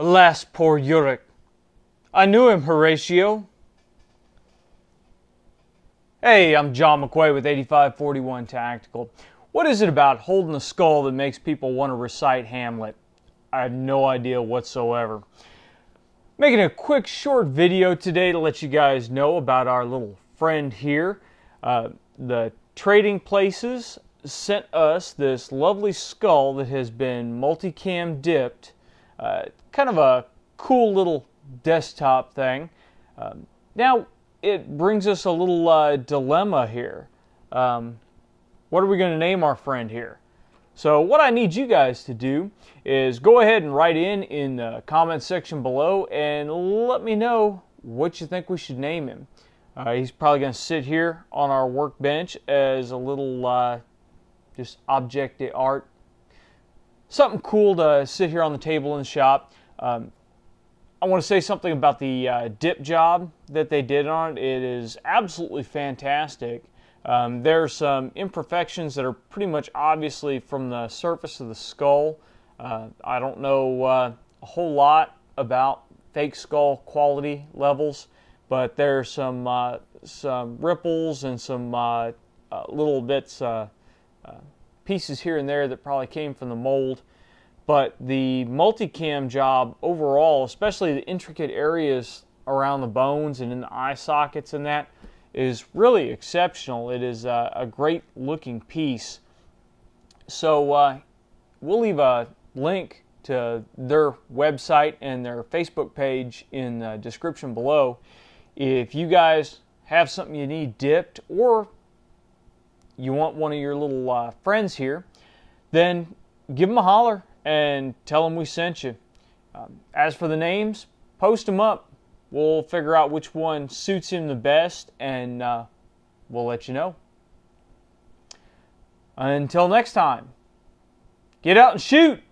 Alas, poor Yorick. I knew him, Horatio. Hey, I'm John McQuay with 8541 Tactical. What is it about holding a skull that makes people want to recite Hamlet? I have no idea whatsoever. Making a quick short video today to let you guys know about our little friend here. Uh, the Trading Places sent us this lovely skull that has been multicam dipped. Uh, kind of a cool little desktop thing. Um, now, it brings us a little uh, dilemma here. Um, what are we going to name our friend here? So, what I need you guys to do is go ahead and write in in the comment section below and let me know what you think we should name him. Uh, he's probably going to sit here on our workbench as a little uh, just object art. Something cool to sit here on the table in the shop. Um, I want to say something about the uh, dip job that they did on it. It is absolutely fantastic. Um, there are some imperfections that are pretty much obviously from the surface of the skull. Uh, I don't know uh, a whole lot about fake skull quality levels, but there are some uh, some ripples and some uh, uh, little bits pieces here and there that probably came from the mold. But the multicam job overall, especially the intricate areas around the bones and in the eye sockets and that, is really exceptional. It is a, a great looking piece. So uh, we'll leave a link to their website and their Facebook page in the description below. If you guys have something you need dipped or you want one of your little uh, friends here, then give them a holler and tell them we sent you. Um, as for the names, post them up. We'll figure out which one suits him the best and uh, we'll let you know. Until next time, get out and shoot!